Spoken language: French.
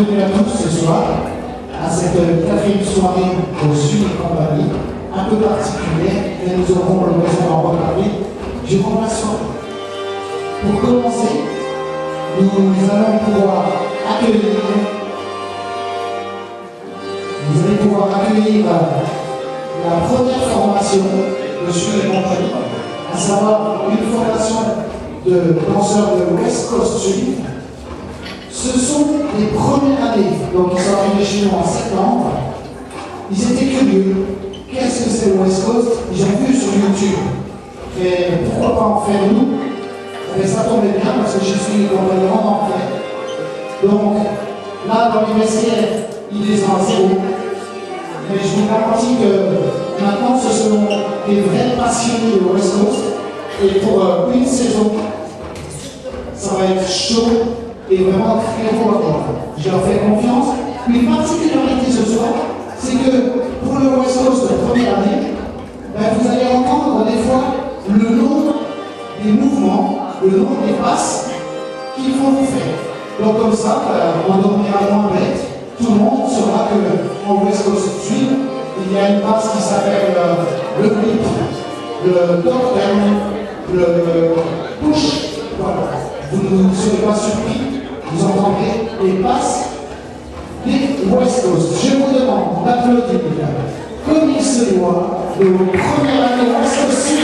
bienvenue à tous ce soir à cette quatrième soirée au Sud et compagnie, un peu particulière et nous aurons l'occasion d'en reparler durant la soirée. Pour commencer, nous allons pouvoir accueillir vous allez pouvoir accueillir la première formation de Sud et compagnie, à savoir une formation de danseurs de West Coast Sud ce sont les premières années, donc ils sont arrivés chez nous en septembre. Ils étaient curieux. Qu'est-ce que c'est le West Coast? Ils ont vu sur YouTube. Et pourquoi pas en faire nous? Et ça tombait bien parce que je suis complètement en fait. Donc là, dans les vestiaires, ils descendent à zéro. Mais je vous garantis que maintenant, ce sont des vrais passionnés de West Coast. Et pour euh, une saison, ça va être chaud et vraiment très beau à voir. Je leur fais confiance. Une particularité ce soir, c'est que pour le West Coast de première année, ben, vous allez entendre des fois le nom des mouvements, le nom des passes qu'il faut vous faire. Donc comme ça, ben, on dormira moins bête. Tout le monde saura qu'en West Coast Sud, il y a une passe qui s'appelle euh, le clip, le top down, le push. Voilà. Vous ne serez pas surpris, vous entendrez les passes des West Coast. Je vous demande d'applaudir comme il se doit de vos premières années West